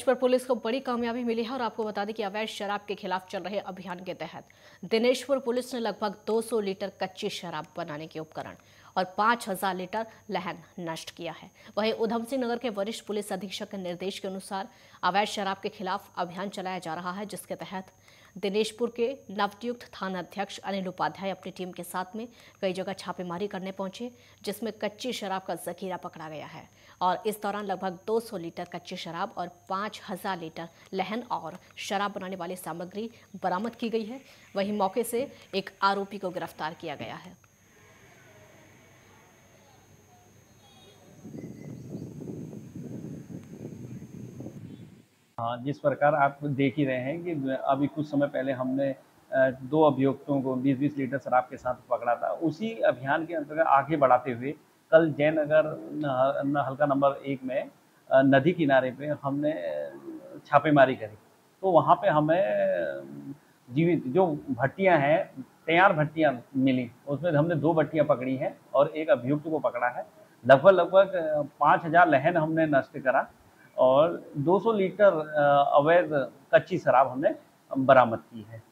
इस पर पुलिस को बड़ी कामयाबी मिली है और आपको बता दें कि अवैध शराब के खिलाफ चल रहे अभियान के तहत दिनेशपुर पुलिस ने लगभग 200 लीटर कच्ची शराब बनाने के उपकरण और 5000 लीटर लहन नष्ट किया है। वहीं उधम सिंह नगर के वरिष्ठ पुलिस अधीक्षक के निर्देश के अनुसार अवैध शराब के खिलाफ अभियान चलाया जा रहा है, जिसके तहत दिनेशपुर के नवनियुक्त थाना अध्यक्ष अनिल उपाध्याय अपनी टीम के साथ में कई जगह छापेमारी करने पहुँचे, जिसमें कच्ची शराब का जखीरा पकड़ा गया है और इस दौरान लगभग 200 लीटर कच्ची शराब और 5000 लीटर लहन और शराब बनाने वाली सामग्री बरामद की गई है। वहीं मौके से एक आरोपी को गिरफ़्तार किया गया है। हाँ जिस प्रकार आप देख ही रहे हैं कि अभी कुछ समय पहले हमने दो अभियुक्तों को 20-20 लीटर शराब के साथ पकड़ा था। उसी अभियान के अंतर्गत आगे बढ़ाते हुए कल जयनगर हल्का नंबर एक में नदी किनारे पे हमने छापेमारी करी। तो वहाँ पे हमें जीवित जो भट्टियाँ हैं, तैयार भट्टियाँ मिली। उसमें हमने दो भट्टियाँ पकड़ी हैं और एक अभियुक्त को पकड़ा है। लगभग लगभग पाँच हज़ार लहन हमने नष्ट करा। और 200 लीटर अवैध कच्ची शराब हमने बरामद की है।